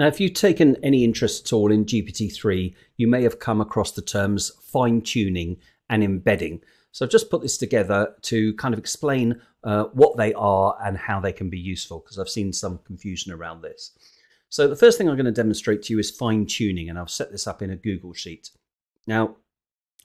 Now, if you've taken any interest at all in GPT-3, you may have come across the terms fine-tuning and embedding. So I've just put this together to kind of explain uh, what they are and how they can be useful, because I've seen some confusion around this. So the first thing I'm going to demonstrate to you is fine-tuning, and I've set this up in a Google Sheet. Now,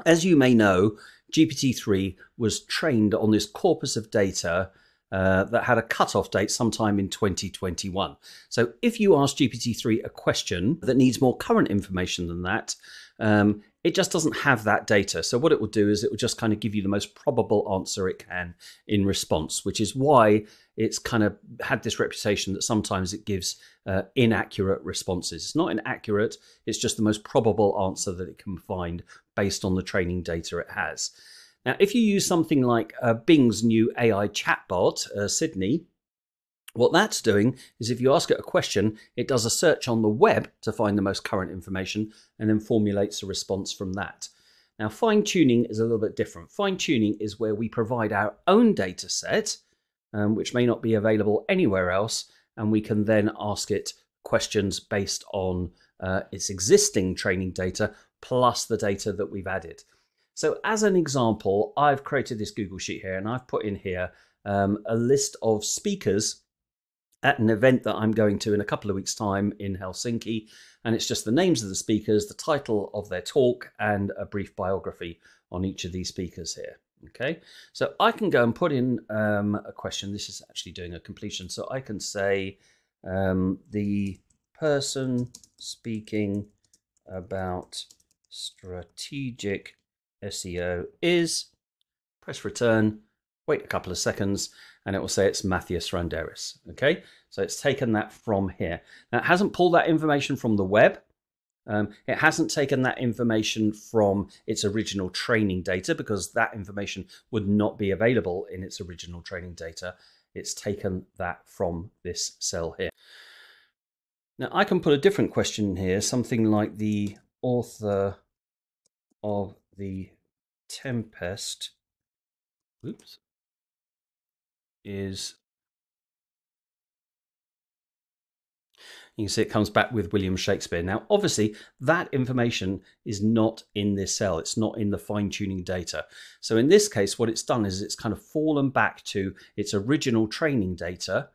as you may know, GPT-3 was trained on this corpus of data uh, that had a cutoff date sometime in 2021. So if you ask GPT-3 a question that needs more current information than that, um, it just doesn't have that data. So what it will do is it will just kind of give you the most probable answer it can in response, which is why it's kind of had this reputation that sometimes it gives uh, inaccurate responses. It's not inaccurate, it's just the most probable answer that it can find based on the training data it has. Now, if you use something like uh, Bing's new AI chatbot, uh, Sydney, what that's doing is if you ask it a question, it does a search on the web to find the most current information and then formulates a response from that. Now, fine tuning is a little bit different. Fine tuning is where we provide our own data set, um, which may not be available anywhere else, and we can then ask it questions based on uh, its existing training data plus the data that we've added. So as an example, I've created this Google Sheet here and I've put in here um, a list of speakers at an event that I'm going to in a couple of weeks' time in Helsinki. And it's just the names of the speakers, the title of their talk, and a brief biography on each of these speakers here. Okay, so I can go and put in um, a question. This is actually doing a completion. So I can say um, the person speaking about strategic SEO is, press return, wait a couple of seconds, and it will say it's Matthias Randeris. Okay, so it's taken that from here. Now, it hasn't pulled that information from the web. Um, it hasn't taken that information from its original training data because that information would not be available in its original training data. It's taken that from this cell here. Now, I can put a different question here, something like the author of the Tempest oops, is you can see it comes back with William Shakespeare. Now, obviously, that information is not in this cell. It's not in the fine-tuning data. So in this case, what it's done is it's kind of fallen back to its original training data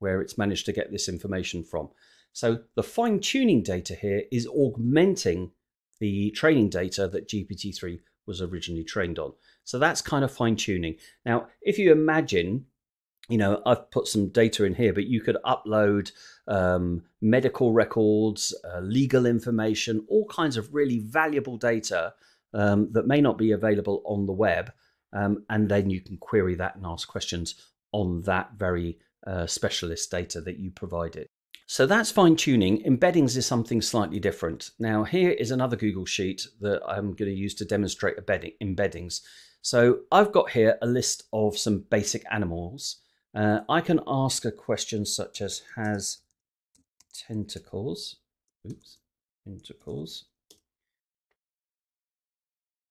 where it's managed to get this information from. So the fine-tuning data here is augmenting the training data that GPT-3 was originally trained on. So that's kind of fine tuning. Now, if you imagine, you know, I've put some data in here, but you could upload um, medical records, uh, legal information, all kinds of really valuable data um, that may not be available on the web. Um, and then you can query that and ask questions on that very uh, specialist data that you provided. So that's fine tuning. Embeddings is something slightly different. Now here is another Google Sheet that I'm going to use to demonstrate embeddings. So I've got here a list of some basic animals. Uh, I can ask a question such as has tentacles, oops, tentacles.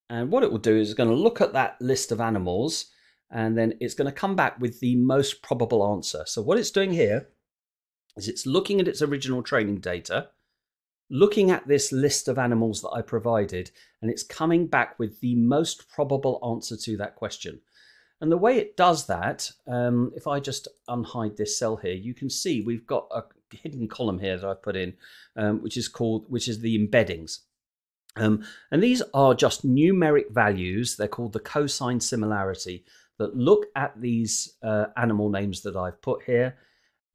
And what it will do is it's going to look at that list of animals and then it's going to come back with the most probable answer. So what it's doing here is it's looking at its original training data, looking at this list of animals that I provided, and it's coming back with the most probable answer to that question. And the way it does that, um, if I just unhide this cell here, you can see we've got a hidden column here that I've put in, um, which is called, which is the embeddings. Um, and these are just numeric values. They're called the cosine similarity that look at these uh, animal names that I've put here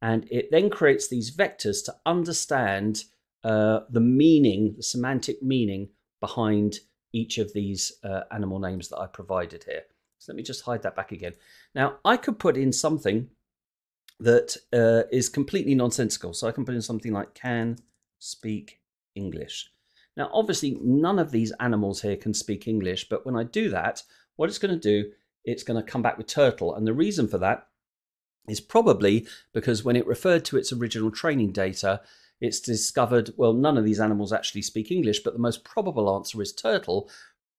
and it then creates these vectors to understand uh, the meaning, the semantic meaning behind each of these uh, animal names that I provided here. So let me just hide that back again. Now, I could put in something that uh, is completely nonsensical. So I can put in something like can speak English. Now, obviously, none of these animals here can speak English, but when I do that, what it's going to do, it's going to come back with turtle. And the reason for that is probably because when it referred to its original training data, it's discovered, well, none of these animals actually speak English, but the most probable answer is turtle.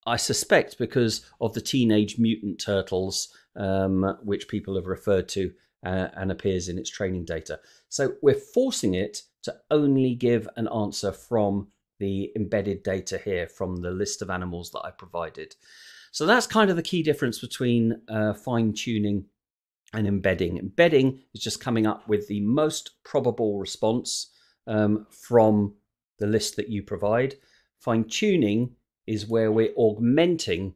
I suspect because of the teenage mutant turtles, um, which people have referred to uh, and appears in its training data. So we're forcing it to only give an answer from the embedded data here from the list of animals that I provided. So that's kind of the key difference between uh, fine tuning and embedding. Embedding is just coming up with the most probable response um, from the list that you provide. Fine tuning is where we're augmenting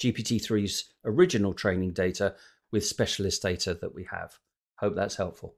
GPT-3's original training data with specialist data that we have. Hope that's helpful.